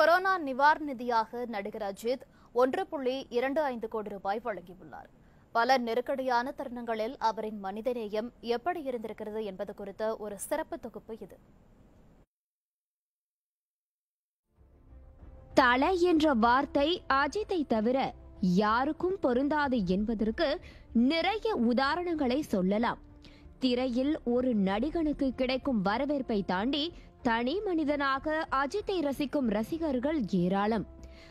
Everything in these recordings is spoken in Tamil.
கொரோனா நிவாரண நிதியாக நடிகர் அஜித் ஒன்று புள்ளி இரண்டு ஐந்து கோடி ரூபாய் வழங்கியுள்ளார். பல நெருக்கடியான தருணங்களில் அவரின் மனிதநேயம் எப்படி இருந்திருக்கிறது என்பது குறித்த ஒரு சிறப்பு தொகுப்பு இது. தலை என்ற வார்த்தை அஜித்தை தவிர யாருக்கும் பொருந்தாது என்பதற்கு நிறைய உதாரணங்களை சொல்லலாம். திரையில் ஒரு நடிகனுக்கு கிடைக்கும் வரவேற்பை தாண்டி தனி மனிதனாக அஜித்தை ரசிக்கும் ரசிகர்கள் ஏராளம்.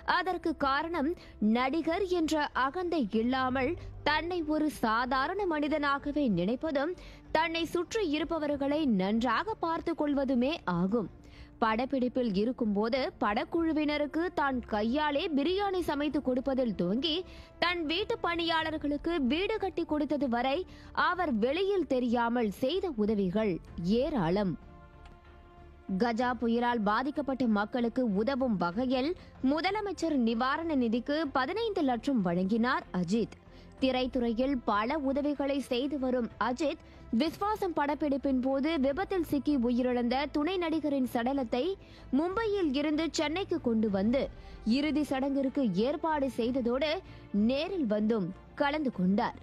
அதற்கு காரணம் நடிகர் என்ற அகந்தை இல்லாமல் தன்னை ஒரு சாதாரண மனிதனாகவே நினைப்பதும் தன்னை சுற்றி இருப்பவர்களை நன்றாக பார்த்துக் கொள்வதுமே ஆகும். படப்பிடிப்பில் இருக்கும்போது படக்குழுவினருக்கு தான் கையாலே பிரியாணி சமைத்து கொடுப்பதில் துவங்கி தன் வீட்டு பணியாளர்களுக்கு வீடு கட்டி கொடுத்தது வரை அவர் வெளியில் தெரியாமல் செய்த உதவிகள் ஏராளம். கஜா புயலால் பாதிக்கப்பட்ட மக்களுக்கு உதவும் வகையில் முதலமைச்சர் நிவாரண நிதிக்கு பதினைந்து லட்சம் வழங்கினார் அஜித். திரைத்துறையில் பல உதவிகளை செய்து வரும் அஜித் விஸ்வாசம் படப்பிடிப்பின் போது விபத்தில் சிக்கி உயிரிழந்த துணை நடிகரின் சடலத்தை மும்பையில் இருந்து சென்னைக்கு கொண்டு வந்து இறுதி சடங்கிற்கு ஏற்பாடு செய்ததோடு நேரில் வந்தும் கலந்து கொண்டார்.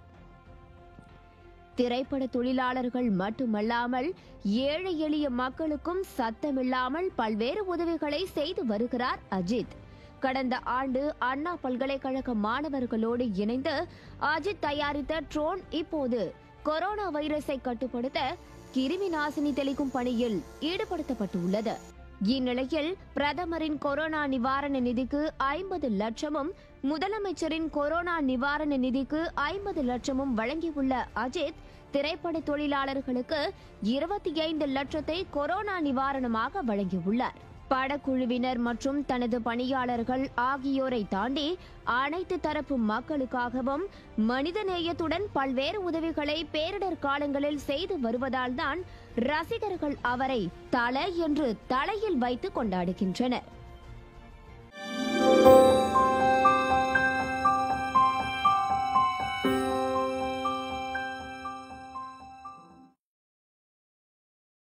திரைப்பட தொழிலாளர்கள் மட்டுமல்லாமல் ஏழை எளிய மக்களுக்கும் சத்தமில்லாமல் பல்வேறு உதவிகளை செய்து வருகிறார் அஜித். கடந்த ஆண்டு அண்ணா பல்கலைக்கழக மாணவர்களோடு இணைந்து அஜித் தயாரித்த ட்ரோன் இப்போது கொரோனா வைரஸை கட்டுப்படுத்த கிருமி நாசினி தெளிக்கும் பணியில் ஈடுபடுத்தப்பட்டுள்ளது. இந்நிலையில் பிரதமரின் கொரோனா நிவாரண நிதிக்கு ஐம்பது லட்சமும் முதலமைச்சரின் கொரோனா நிவாரண நிதிக்கு ஐம்பது லட்சமும் வழங்கியுள்ள அஜித் திரைப்பட தொழிலாளர்களுக்கு இருபத்தி ஐந்து லட்சத்தை கொரோனா நிவாரணமாக வழங்கியுள்ளார். படக்குழுவினர் மற்றும் தனது பணியாளர்கள் ஆகியோரை தாண்டி அனைத்து தரப்பு மக்களுக்காகவும் மனிதநேயத்துடன் பல்வேறு உதவிகளை பேரிடர் காலங்களில் செய்து வருவதால்தான் ரசிகர்கள் அவரை தல என்று தலையில் வைத்து கொண்டாடுகின்றனர்.